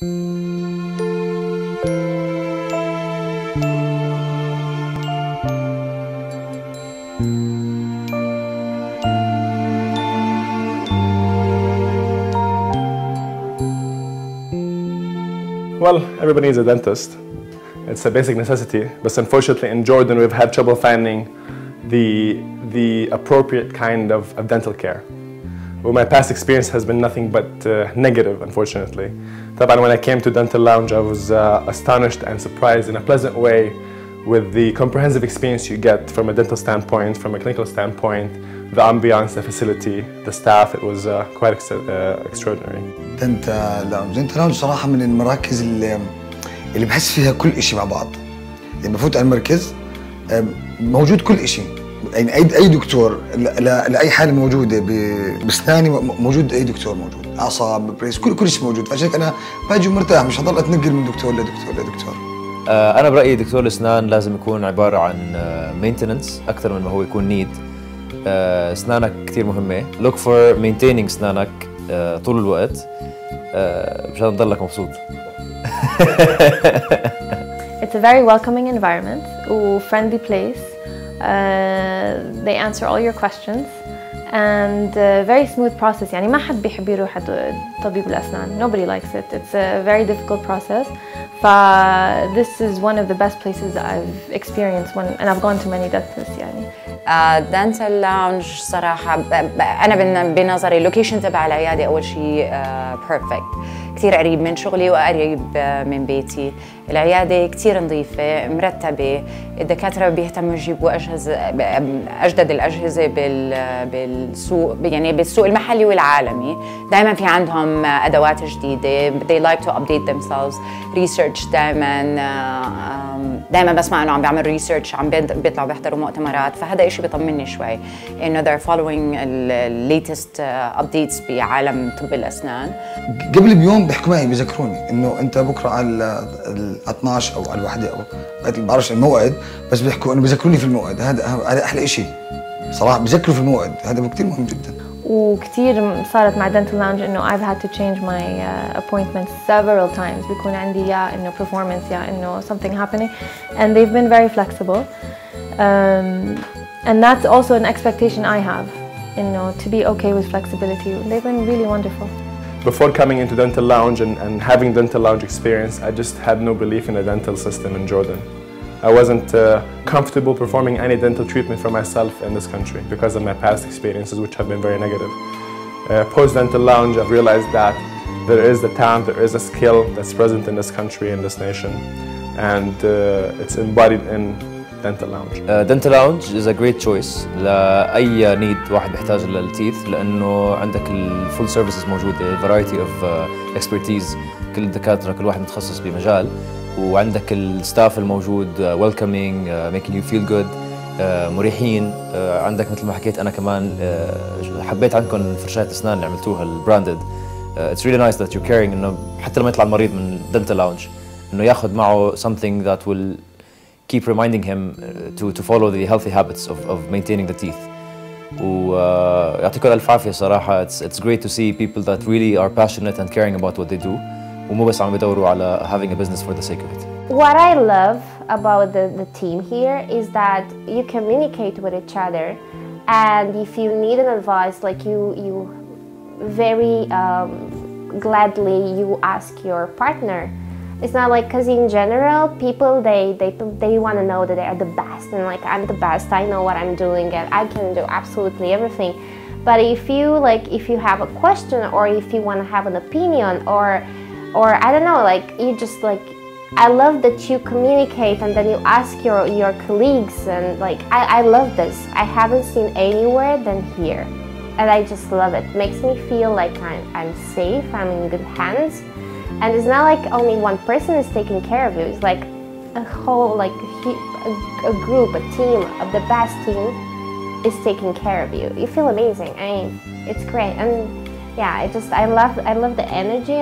Well, everybody needs a dentist. It's a basic necessity, but unfortunately in Jordan we've had trouble finding the, the appropriate kind of, of dental care. Well, my past experience has been nothing but uh, negative, unfortunately. But when I came to DentaLounge, I was uh, astonished and surprised in a pleasant way with the comprehensive experience you get from a dental standpoint, from a clinical standpoint, the ambiance, the facility, the staff, it was uh, quite ex uh, extraordinary. DentaLounge, Dental Lounge صراحة من المراكز اللي, اللي بحس فيها كل إشي مع بعض. لما بفوت على المركز موجود كل إشي. يعني اي أي دكتور لأي حالة موجودة ب- باسناني موجود أي دكتور موجود. أعصاب بريس كل كل شيء موجود. فعشان هيك أنا باجي مرتاح مش هضل أتنقل من دكتور لدكتور لدكتور. آه، أنا برأيي دكتور الأسنان لازم يكون عبارة عن مينتننس أكثر من ما هو يكون نيد أسنانك كثير مهمة. Look for maintaining أسنانك آه، طول الوقت. آه، مشان تضلك مبسوط. It's a very welcoming environment, a friendly place. Uh, they answer all your questions and a very smooth process. يعني ما حد بيحب يروح عند طبيب الأسنان. Nobody likes it. It's a very difficult process. ف this is one of the best places I've experienced when and I've gone to many dentists يعني. دانتال لاونج صراحة ب- ب- أنا بن- بنظري اللوكيشن تبع العيادة أول شيء بيرفكت كثير قريب من شغلي وقريب آه، من بيتي. العيادة كثير نظيفة مرتبة. الدكاترة بيهتموا يجيبوا أجهزة أجدد الأجهزة بال- بالسوق يعني بالسوق المحلي والعالمي. دائما في عندهم آه، أدوات جديدة. They like to update themselves. Research دائما دائما بسمع إنه عم بيعمل ريسيرش عم بيطلعوا بيحضروا مؤتمرات. فهذا إشي بيطمني شوي إنه they're following ال latest uh, updates بعالم طب الأسنان. قبل بيوم بيحكوا معي بيذكروني انه انت بكره على ال 12 أو على الوحده أو ما بعرفش الموعد بس بيحكوا انه بيذكروني في الموعد هذا هذا أحلى شيء صراحة بيذكروا في الموعد هذا كثير مهم جدا وكثير صارت مع Dental Lounge إنه I've had to change my uh, appointments several times بيكون عندي يا إنه performance يا إنه something happening and they've been very flexible um, and that's also an expectation I have إنه to be okay with flexibility they've been really wonderful Before coming into DentaLounge and, and having DentaLounge experience, I just had no belief in the dental system in Jordan. I wasn't uh, comfortable performing any dental treatment for myself in this country because of my past experiences, which have been very negative. Uh, Post DentaLounge, I've realized that there is the talent, there is a skill that's present in this country, in this nation, and uh, it's embodied in Dental Lounge. دنتال لاونج از ا جريت تشويس لأي نيد واحد بيحتاج للتيث لأنه عندك الفول سيرفيسز موجودة فرايتي اوف اكسبرتيز كل الدكاتره كل واحد متخصص بمجال. وعندك الستاف الموجود ويلكمينج ميكينج يو فيل جود مريحين. آه، عندك مثل ما حكيت أنا كمان آه، حبيت عندكم فرشاة أسنان اللي عملتوها البراندد اتس ريلي نايس ذات يو كارينج إنه حتى لما يطلع المريض من دنتال لاونج إنه ياخذ معه something that will keep reminding him uh, to, to follow the healthy habits of, of maintaining the teeth. ويعطيكم الف عافيه صراحه it's, it's great to see people that really are passionate and caring about what they do ومو بس عم بدوروا على having a business for the sake of it. What I love about the, the team here is that you communicate with each other and if you need an advice like you you very um, gladly you ask your partner it's not like because in general people they they they want to know that they are the best and like i'm the best i know what i'm doing and i can do absolutely everything but if you like if you have a question or if you want to have an opinion or or i don't know like you just like I love that you communicate and then you ask your, your colleagues and like I, I love this. I haven't seen anywhere than here. And I just love it. Makes me feel like I'm, I'm safe, I'm in good hands. And it's not like only one person is taking care of you. It's like a whole like hu- a, a group, a team of the best team is taking care of you. You feel amazing. I mean, it's great. And yeah, I just I love I love the energy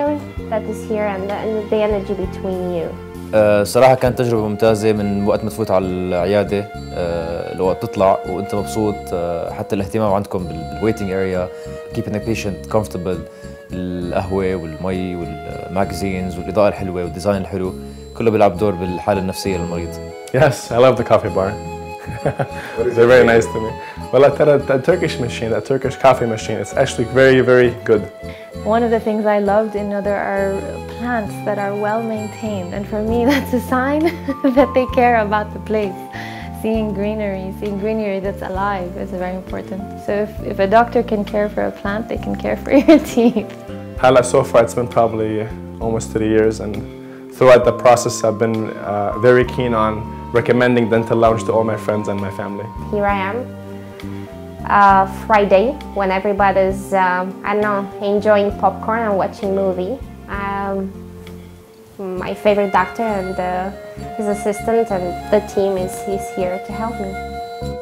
that is here and the, and the energy between you. آه، صراحة كانت تجربة ممتازة من وقت ما تفوت على العيادة آه، لوقت تطلع وانت مبسوط آه، حتى الاهتمام عندكم بالويتنج اريا keeping the patient comfortable القهوه والمي والماجازينز والاضاءه الحلوه والديزاين الحلو كله بيلعب دور بالحاله النفسيه للمريض Yes, I love the coffee bar. They're very nice to me. Well, that, that Turkish machine, that Turkish coffee machine, it's actually very, very good. One of the things I loved, you know, there are plants that are well maintained, and for me, that's a sign that they care about the place. Seeing greenery, seeing greenery that's alive is very important. So if, if a doctor can care for a plant, they can care for your teeth. Hala, so far it's been probably almost three years, and throughout the process, I've been uh, very keen on recommending DentaLounge to all my friends and my family. Here I am, uh, Friday, when everybody's, um, I don't know, enjoying popcorn and watching movie. Um, my favorite doctor and uh, his assistant and the team is, is here to help me.